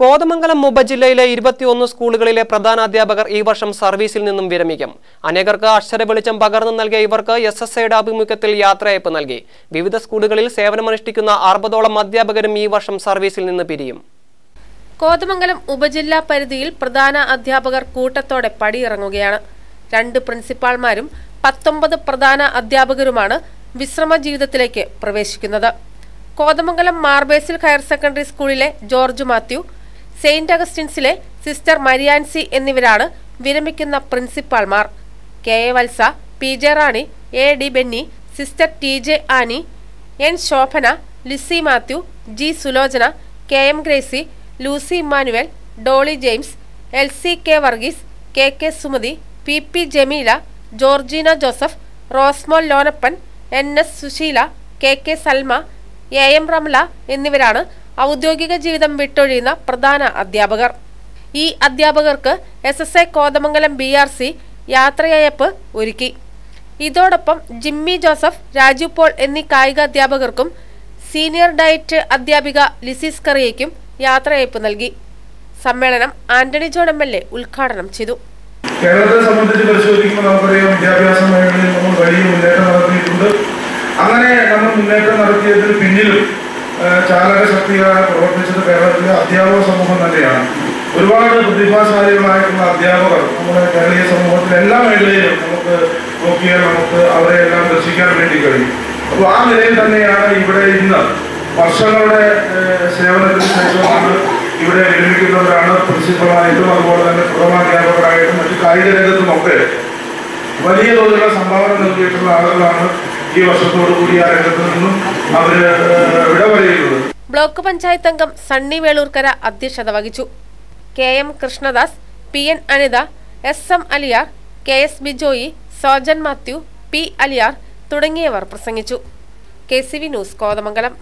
കോതമംഗലം ഉപജില്ലയിലെ ഇരുപത്തിയൊന്ന് സ്കൂളുകളിലെ പ്രധാന അധ്യാപകർ ഈ വർഷം സർവീസിൽ നിന്നും വിരമിക്കും. അനേകർക്ക് അക്ഷര വെളിച്ചം പകർന്നു നൽകിയ ഇവർക്ക് എസ് എസ് ഐയുടെ ആഭിമുഖ്യത്തിൽ യാത്രയയപ്പ് നൽകി. വിവിധ സ്കൂളുകളിൽ സേവനമനുഷ്ഠിക്കുന്ന അറുപതോളം അധ്യാപകരും ഈ വർഷം സർവീസിൽ നിന്ന് പിരിയും. കോതമംഗലം ഉപജില്ലാ പരിധിയിൽ പ്രധാന അധ്യാപകർ കൂട്ടത്തോടെ പടിയിറങ്ങുകയാണ്. രണ്ട് പ്രിൻസിപ്പാൾമാരും പത്തൊമ്പത് പ്രധാന അധ്യാപകരുമാണ് വിശ്രമ ജീവിതത്തിലേക്ക് പ്രവേശിക്കുന്നത്. കോതമംഗലം മാർബേസിൽ ഹയർ സെക്കൻഡറി സ്കൂളിലെ ജോർജ് മാത്യു സെയിന്റ് അഗസ്റ്റിൻസിലെ സിസ്റ്റർ മരിയാൻസി എന്നിവരാണ് വിരമിക്കുന്ന പ്രിൻസിപ്പാൾമാർ. K A Valsa P J Rani A D Benny sister T J Annie N Shobhana Lissy Mathew G Sulochana K M Gracy Lucy Immanuel Dolly James L C K Varghese K K Sumathi P P Jameela Georgina Joseph Rosemon Lonappan N S Susheela K K Salma A M Ramla എന്നിവരാണ് ഔദ്യോഗിക ജീവിതം വിട്ടൊഴിയുന്ന പ്രധാന അധ്യാപകർ. ഈ അധ്യാപകർക്ക് S S I Kothamangalam B R C യാത്രയയപ്പ് ഒരുക്കി. ഇതോടൊപ്പം ജിമ്മി ജോസഫ് രാജു പോൾ എന്നീ കായിക അധ്യാപകർക്കും സീനിയർ ഡയറ്റ് അധ്യാപിക ലിസിസ് കറിയയ്ക്കും യാത്രയയപ്പ് നൽകി. സമ്മേളനം Antony John M L A ഉദ്ഘാടനം ചെയ്തു. കേരളത്തെ സംബന്ധിച്ച് പരിശോധിക്കുമ്പോൾ നമുക്കറിയാം വിദ്യാഭ്യാസ മേഖലയിൽ നമ്മൾ വലിയ മുന്നേറ്റം നടത്തിയിട്ടുണ്ട്. അങ്ങനെ നമ്മൾ മുന്നേറ്റം നടത്തിയതിന് പിന്നിലും ചാലക ശക്തികളായി പ്രവർത്തിച്ചത് കേരളത്തിലെ അധ്യാപക സമൂഹം തന്നെയാണ്. ഒരുപാട് പ്രതിഭാശാലികളായിട്ടുള്ള അധ്യാപകർ നമ്മുടെ കേരളീയ സമൂഹത്തിൽ എല്ലാ മേഖലയിലും നമുക്ക് നോക്കിയാൽ നമുക്ക് അവരെ എല്ലാം ദർശിക്കാൻ വേണ്ടി കഴിയും. അപ്പോൾ ആ നിലയിൽ തന്നെയാണ് ഇവിടെ ഇന്ന് വർഷങ്ങളുടെ സേവനത്തിന് ശേഷമാണ് ഇവിടെ വിരമിക്കുന്നവരാണ് പ്രിൻസിപ്പളായിട്ടും അതുപോലെ തന്നെ പ്രഥമാധ്യാപകരായിട്ടും മറ്റു കായിക രംഗത്തുമൊക്കെ വലിയ തോതിലുള്ള സംഭാവന നൽകിയിട്ടുള്ള ആളുകളാണ് ഈ വർഷത്തോടുകൂടി ആ രംഗത്ത് നിന്നും ബ്ലോക്ക് പഞ്ചായത്ത് അംഗം സണ്ണി വേളൂർക്കര അധ്യക്ഷത വഹിച്ചു. K M Krishnadas P N Anitha S M Aliyar K S Bijoy Sojan Mathew P Aliyar തുടങ്ങിയവർ പ്രസംഗിച്ചു. K C V news Kothamangalam.